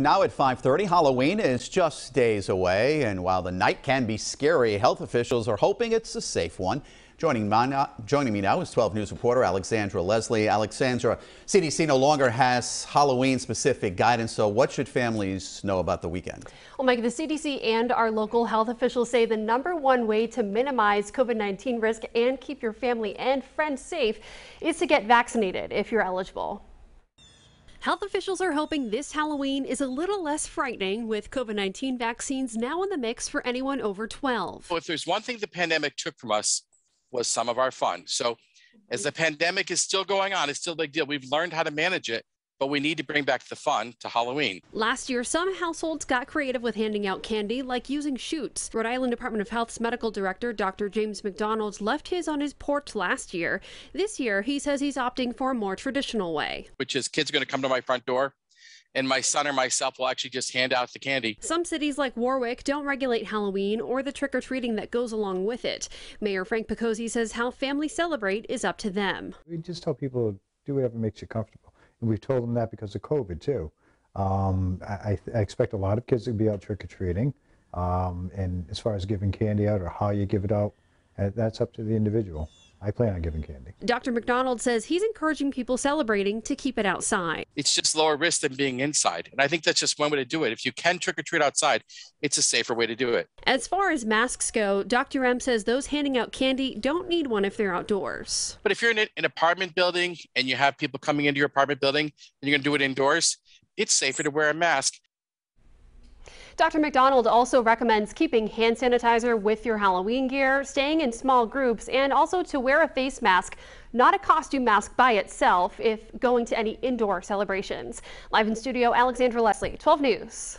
Now at 5:30, Halloween is just days away, and while the night can be scary, health officials are hoping it's a safe one. Joining, joining me now is 12 News reporter Alexandra Leslie. Alexandra, CDC no longer has Halloween-specific guidance, so what should families know about the weekend? Well, Mike, the CDC and our local health officials say the number one way to minimize COVID-19 risk and keep your family and friends safe is to get vaccinated if you're eligible. Health officials are hoping this Halloween is a little less frightening with COVID 19 vaccines now in the mix for anyone over 12. If there's one thing the pandemic took from us was some of our fun. So as mm-hmm. the pandemic is still going on, it's still a big deal. We've learned how to manage it but we need to bring back the fun to Halloween. Last year, some households got creative with handing out candy, like using chutes. Rhode Island Department of Health's medical director, Dr. James McDonald, left his on his porch last year. This year, he says he's opting for a more traditional way. Which is kids are going to come to my front door, and my son or myself will actually just hand out the candy. Some cities like Warwick don't regulate Halloween or the trick or treating that goes along with it. Mayor Frank Picozzi says how families celebrate is up to them. We just tell people do whatever makes you comfortable. We've told them that because of COVID too. Um, I, I, expect a lot of kids to be out trick or treating. Um, and as far as giving candy out or how you give it out, uh, that's up to the individual. I plan on giving candy. Dr. McDonald says he's encouraging people celebrating to keep it outside. It's just lower risk than being inside. And I think that's just one way to do it. If you can trick or treat outside, it's a safer way to do it. As far as masks go, Dr. M says those handing out candy don't need one if they're outdoors. But if you're in an apartment building and you have people coming into your apartment building and you're going to do it indoors, it's safer to wear a mask Dr. McDonald also recommends keeping hand sanitizer with your Halloween gear, staying in small groups, and also to wear a face mask, not a costume mask by itself, if going to any indoor celebrations. Live in studio, Alexandra Leslie, 12 News.